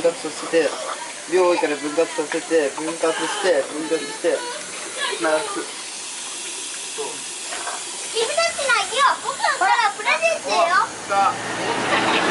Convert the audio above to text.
分割させて両多から分割させて分割して分割して鳴らす君たちの家は僕からプレゼントよ。